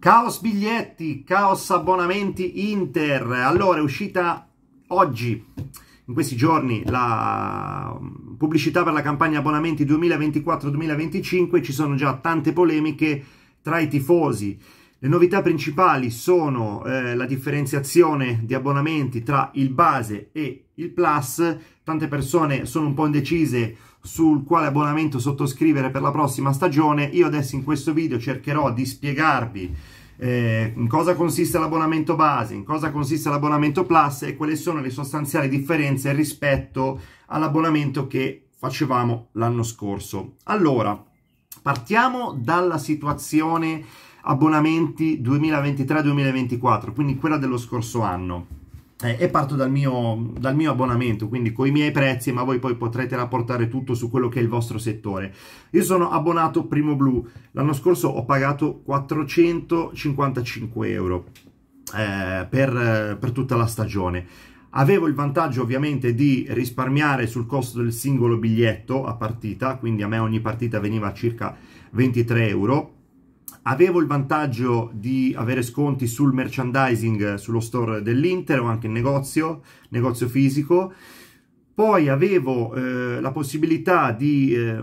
Caos biglietti, caos abbonamenti Inter. Allora è uscita oggi, in questi giorni, la pubblicità per la campagna abbonamenti 2024-2025. Ci sono già tante polemiche tra i tifosi. Le novità principali sono eh, la differenziazione di abbonamenti tra il base e il plus. Tante persone sono un po' indecise sul quale abbonamento sottoscrivere per la prossima stagione. Io adesso in questo video cercherò di spiegarvi eh, in cosa consiste l'abbonamento base, in cosa consiste l'abbonamento plus e quali sono le sostanziali differenze rispetto all'abbonamento che facevamo l'anno scorso. Allora, partiamo dalla situazione abbonamenti 2023-2024, quindi quella dello scorso anno eh, e parto dal mio, dal mio, abbonamento, quindi con i miei prezzi, ma voi poi potrete rapportare tutto su quello che è il vostro settore. Io sono abbonato Primo Blu, l'anno scorso ho pagato 455 euro eh, per, per tutta la stagione. Avevo il vantaggio ovviamente di risparmiare sul costo del singolo biglietto a partita, quindi a me ogni partita veniva a circa 23 euro, Avevo il vantaggio di avere sconti sul merchandising sullo store dell'Inter o anche in negozio, negozio fisico. Poi avevo eh, la possibilità di eh,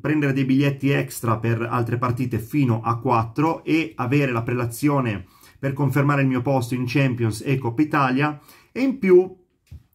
prendere dei biglietti extra per altre partite fino a 4 e avere la prelazione per confermare il mio posto in Champions e Coppa Italia e in più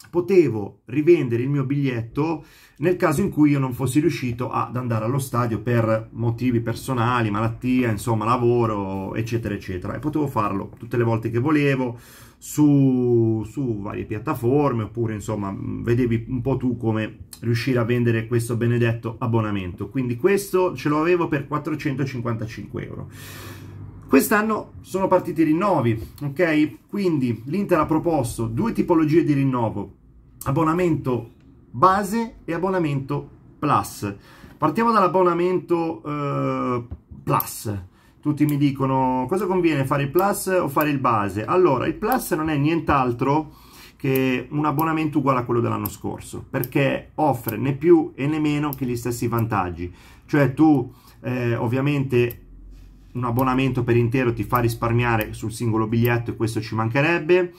potevo rivendere il mio biglietto nel caso in cui io non fossi riuscito ad andare allo stadio per motivi personali, malattia, insomma lavoro, eccetera, eccetera. E potevo farlo tutte le volte che volevo su, su varie piattaforme oppure insomma vedevi un po' tu come riuscire a vendere questo benedetto abbonamento. Quindi questo ce lo avevo per 455 euro. Quest'anno sono partiti i rinnovi, ok? Quindi l'Inter ha proposto due tipologie di rinnovo abbonamento base e abbonamento plus. Partiamo dall'abbonamento eh, plus. Tutti mi dicono cosa conviene fare il plus o fare il base. Allora, il plus non è nient'altro che un abbonamento uguale a quello dell'anno scorso, perché offre né più e né meno che gli stessi vantaggi. Cioè tu eh, ovviamente un abbonamento per intero ti fa risparmiare sul singolo biglietto e questo ci mancherebbe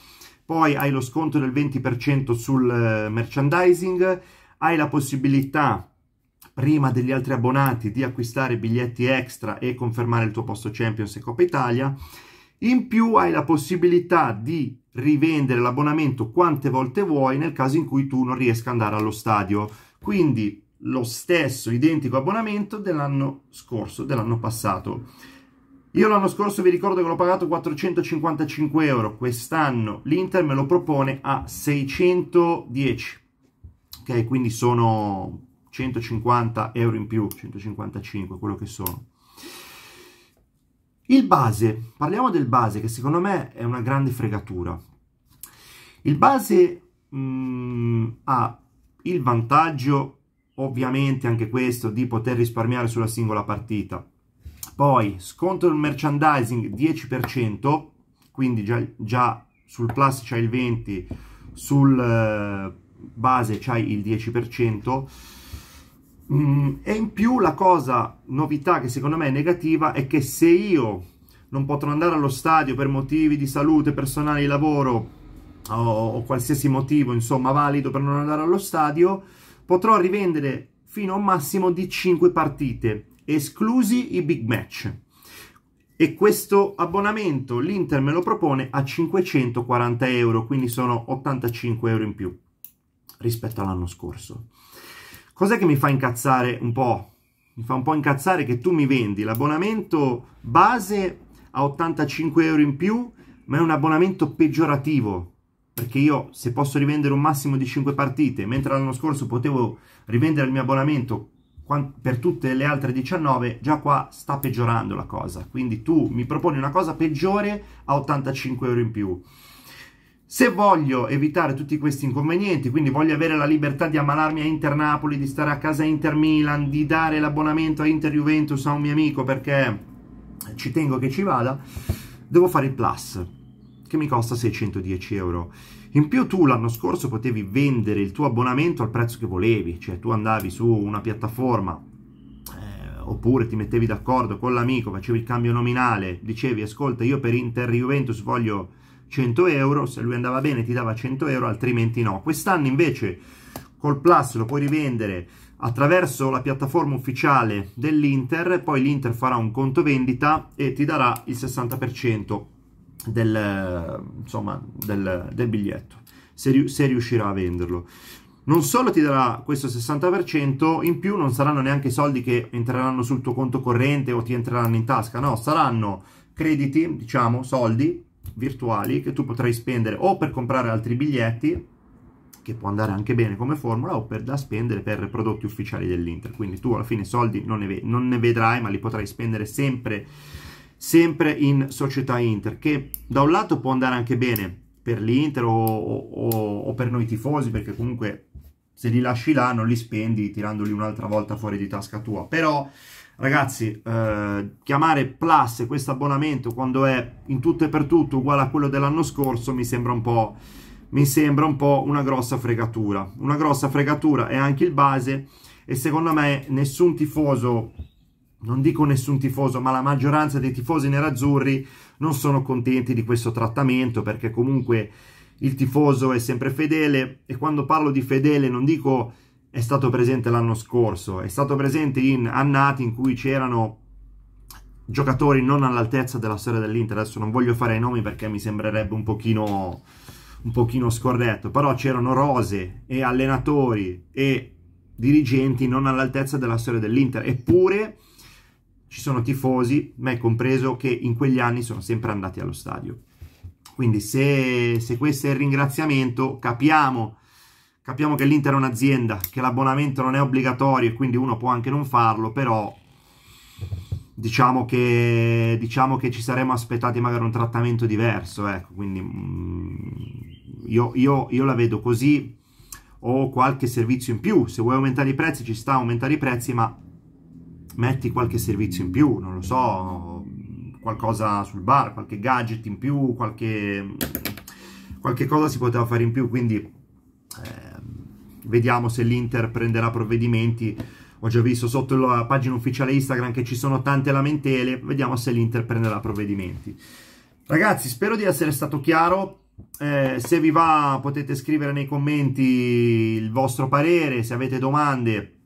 poi hai lo sconto del 20% sul eh, merchandising, hai la possibilità prima degli altri abbonati di acquistare biglietti extra e confermare il tuo posto Champions e Coppa Italia. In più hai la possibilità di rivendere l'abbonamento quante volte vuoi nel caso in cui tu non riesca ad andare allo stadio. Quindi lo stesso identico abbonamento dell'anno scorso, dell'anno passato. Io l'anno scorso vi ricordo che l'ho pagato 455 euro, quest'anno l'Inter me lo propone a 610, ok? Quindi sono 150 euro in più, 155, quello che sono. Il base, parliamo del base che secondo me è una grande fregatura. Il base mh, mm, ha il vantaggio, ovviamente anche questo, di poter risparmiare sulla singola partita poi sconto del merchandising 10%, quindi già, già sul plus c'hai il 20%, sul uh, base c'hai il 10%. Mm, e in più la cosa, novità che secondo me è negativa, è che se io non potrò andare allo stadio per motivi di salute, personali, lavoro o, o qualsiasi motivo, insomma, valido per non andare allo stadio, potrò rivendere fino a un massimo di 5 partite esclusi i big match. E questo abbonamento l'Inter me lo propone a 540 euro, quindi sono 85 euro in più rispetto all'anno scorso. Cos'è che mi fa incazzare un po'? Mi fa un po' incazzare che tu mi vendi l'abbonamento base a 85 euro in più, ma è un abbonamento peggiorativo, perché io se posso rivendere un massimo di 5 partite, mentre l'anno scorso potevo rivendere il mio abbonamento per tutte le altre 19 già qua sta peggiorando la cosa. Quindi tu mi proponi una cosa peggiore a 85 euro in più. Se voglio evitare tutti questi inconvenienti quindi voglio avere la libertà di ammalarmi a Inter Napoli di stare a casa Inter Milan di dare l'abbonamento a Inter Juventus a un mio amico perché ci tengo che ci vada devo fare il plus che mi costa 610 euro in più tu l'anno scorso potevi vendere il tuo abbonamento al prezzo che volevi, cioè tu andavi su una piattaforma eh, oppure ti mettevi d'accordo con l'amico, facevi il cambio nominale, dicevi ascolta io per Inter Juventus voglio 100 euro, se lui andava bene ti dava 100 euro, altrimenti no. Quest'anno invece col Plus lo puoi rivendere attraverso la piattaforma ufficiale dell'Inter, poi l'Inter farà un conto vendita e ti darà il 60% del, insomma, del, del biglietto, se, se riuscirà a venderlo. Non solo ti darà questo 60%, in più non saranno neanche soldi che entreranno sul tuo conto corrente o ti entreranno in tasca, no, saranno crediti, diciamo, soldi virtuali che tu potrai spendere o per comprare altri biglietti che può andare anche bene come formula o per da spendere per prodotti ufficiali dell'Inter. Quindi tu alla fine soldi non ne, non ne vedrai, ma li potrai spendere sempre, sempre in società Inter, che da un lato può andare anche bene per l'Inter o, o, o per noi tifosi, perché comunque se li lasci là non li spendi tirandoli un'altra volta fuori di tasca tua. Però ragazzi, eh, chiamare Plus questo abbonamento quando è in tutto e per tutto uguale a quello dell'anno scorso mi sembra un po' mi sembra un po' una grossa fregatura. Una grossa fregatura è anche il base e secondo me nessun tifoso, non dico nessun tifoso, ma la maggioranza dei tifosi nerazzurri non sono contenti di questo trattamento perché comunque il tifoso è sempre fedele e quando parlo di fedele non dico è stato presente l'anno scorso, è stato presente in annati in cui c'erano giocatori non all'altezza della storia dell'Inter, adesso non voglio fare i nomi perché mi sembrerebbe un pochino un pochino scorretto, però c'erano rose e allenatori e dirigenti non all'altezza della storia dell'Inter, eppure ci sono tifosi, me compreso, che in quegli anni sono sempre andati allo stadio. Quindi se, se questo è il ringraziamento, capiamo, capiamo che l'Inter è un'azienda, che l'abbonamento non è obbligatorio e quindi uno può anche non farlo, però diciamo che, diciamo che ci saremmo aspettati magari un trattamento diverso, ecco, quindi mm, io, io, io, la vedo così, o qualche servizio in più, se vuoi aumentare i prezzi ci sta aumentare i prezzi, ma metti qualche servizio in più, non lo so, qualcosa sul bar, qualche gadget in più, qualche, qualche cosa si poteva fare in più, quindi eh, vediamo se l'Inter prenderà provvedimenti ho già visto sotto la pagina ufficiale Instagram che ci sono tante lamentele, vediamo se l'Inter prenderà provvedimenti. Ragazzi, spero di essere stato chiaro. Eh, se vi va potete scrivere nei commenti il vostro parere, se avete domande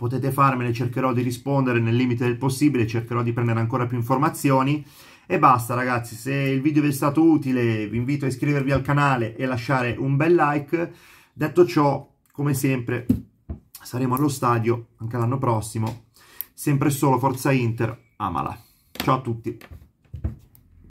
potete farmele, cercherò di rispondere nel limite del possibile, cercherò di prendere ancora più informazioni. E basta ragazzi, se il video vi è stato utile vi invito a iscrivervi al canale e lasciare un bel like. Detto ciò, come sempre, saremo allo stadio anche l'anno prossimo. Sempre solo Forza Inter, amala. Ciao a tutti.